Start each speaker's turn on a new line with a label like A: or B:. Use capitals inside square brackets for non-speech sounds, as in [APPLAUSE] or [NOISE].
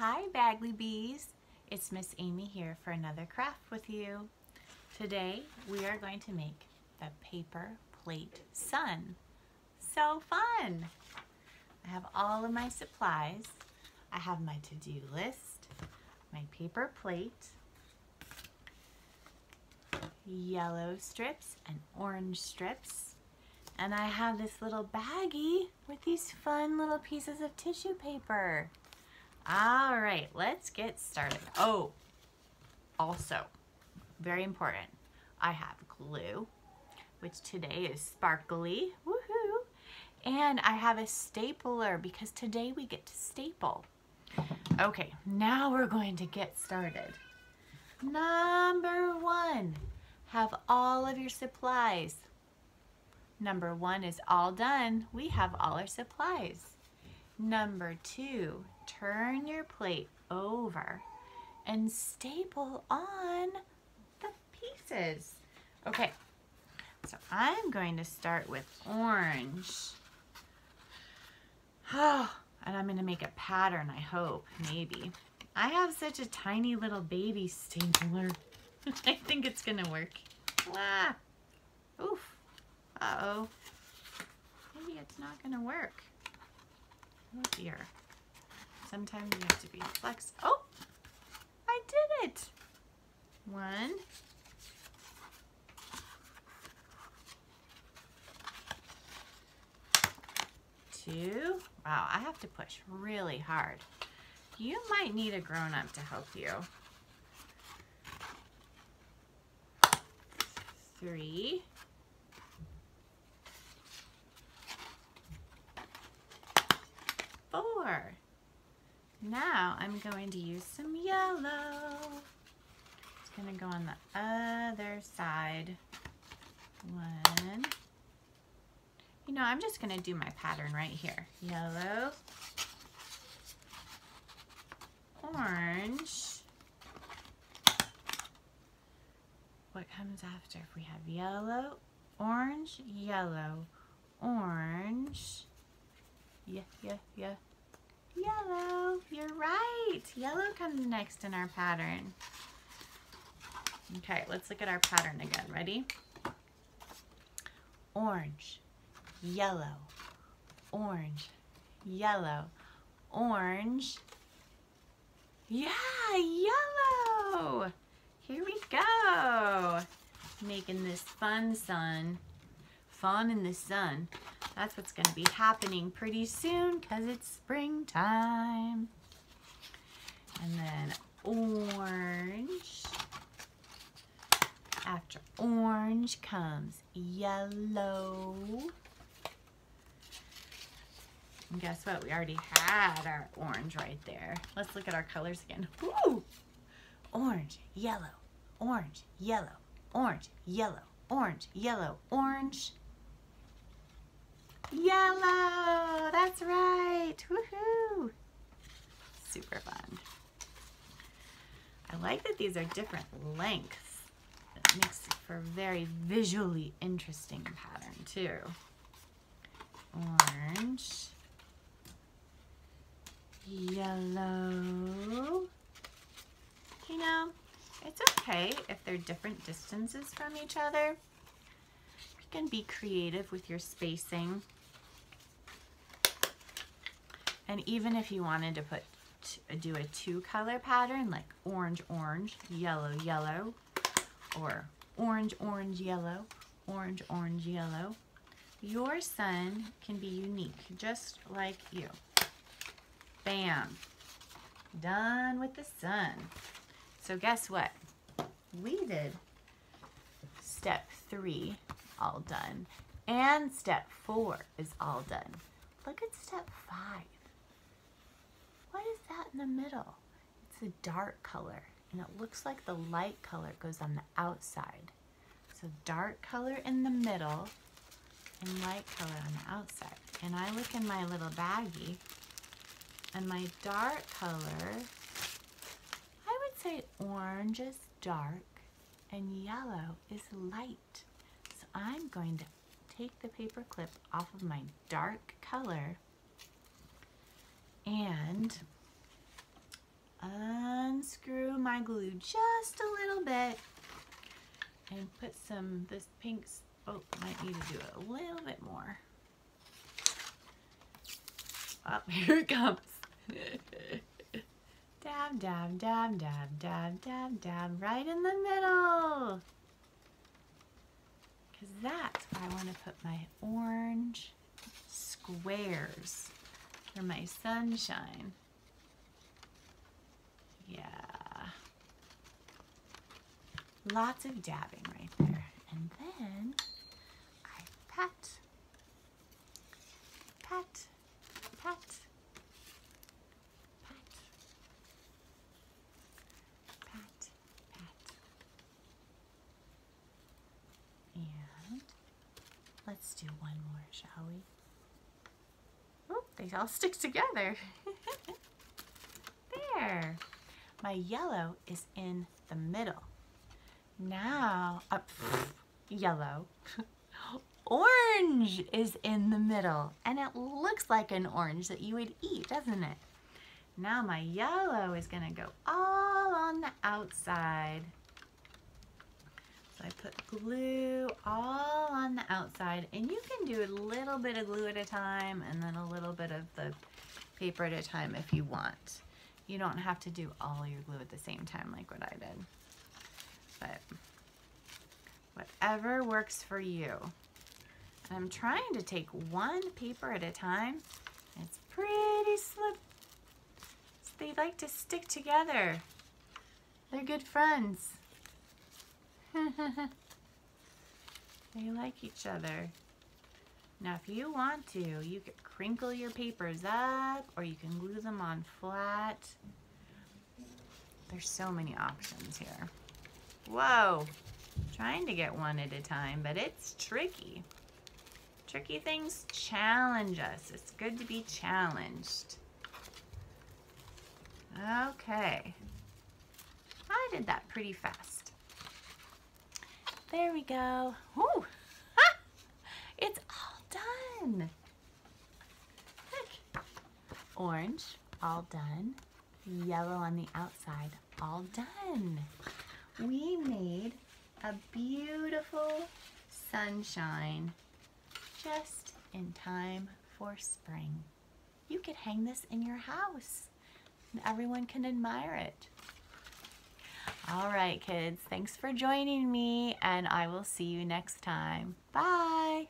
A: Hi Bagley Bees, it's Miss Amy here for another craft with you. Today we are going to make the paper plate sun. So fun! I have all of my supplies. I have my to-do list, my paper plate, yellow strips and orange strips, and I have this little baggie with these fun little pieces of tissue paper. All right, let's get started. Oh, also, very important, I have glue, which today is sparkly, woohoo, and I have a stapler because today we get to staple. Okay, now we're going to get started. Number one, have all of your supplies. Number one is all done. We have all our supplies. Number two, turn your plate over and staple on the pieces. Okay, so I'm going to start with orange. Oh, [SIGHS] and I'm going to make a pattern, I hope, maybe. I have such a tiny little baby stapler. [LAUGHS] I think it's going to work. Ah, oof. Uh-oh. Maybe it's not going to work. Oh dear. Sometimes you have to be flex. Oh, I did it. One. Two. Wow, I have to push really hard. You might need a grown-up to help you. Three. four. Now I'm going to use some yellow. It's going to go on the other side. One. You know, I'm just going to do my pattern right here. Yellow. Orange. What comes after? If we have yellow, orange, yellow, orange, yeah, yeah, yeah. Yellow, you're right. Yellow comes next in our pattern. Okay, let's look at our pattern again. Ready? Orange, yellow, orange, yellow, orange. Yeah, yellow. Here we go. Making this fun sun fun in the sun. That's what's going to be happening pretty soon because it's springtime. And then orange. After orange comes yellow. And guess what? We already had our orange right there. Let's look at our colors again. Woo! Orange, yellow, orange, yellow, orange, yellow, orange, yellow, orange, Yellow, that's right. Woohoo! Super fun. I like that these are different lengths. It makes for a very visually interesting pattern too. Orange, yellow. You know, it's okay if they're different distances from each other. You can be creative with your spacing. And even if you wanted to put do a two color pattern like orange, orange, yellow, yellow, or orange, orange, yellow, orange, orange, yellow, your sun can be unique, just like you. Bam. Done with the sun. So guess what? We did step three all done. And step four is all done. Look at step five. What is that in the middle? It's a dark color and it looks like the light color goes on the outside. So dark color in the middle and light color on the outside. And I look in my little baggie and my dark color, I would say orange is dark and yellow is light. So I'm going to take the paper clip off of my dark color and unscrew my glue just a little bit and put some, this pink, oh, might need to do it a little bit more. Oh, [LAUGHS] here it comes. [LAUGHS] dab, dab, dab, dab, dab, dab, dab, right in the middle. Because that's where I want to put my orange squares for my sunshine. Yeah. Lots of dabbing right there. And then I pat, pat, pat, pat, pat, pat. And let's do one more, shall we? They all stick together. [LAUGHS] there. My yellow is in the middle. Now, uh, [LAUGHS] yellow. [LAUGHS] orange is in the middle. And it looks like an orange that you would eat, doesn't it? Now my yellow is going to go all on the outside. So I put glue all on the outside. And you can do a little bit of glue at a time and then a little bit of the paper at a time if you want. You don't have to do all your glue at the same time like what I did. But whatever works for you. I'm trying to take one paper at a time. It's pretty slip. They like to stick together. They're good friends. [LAUGHS] they like each other. Now if you want to, you could crinkle your papers up or you can glue them on flat. There's so many options here. Whoa, trying to get one at a time, but it's tricky. Tricky things challenge us. It's good to be challenged. Okay. I did that pretty fast. There we go. Ooh, it's all done. Look. Orange, all done. Yellow on the outside, all done. We made a beautiful sunshine just in time for spring. You could hang this in your house and everyone can admire it. All right, kids, thanks for joining me and I will see you next time. Bye.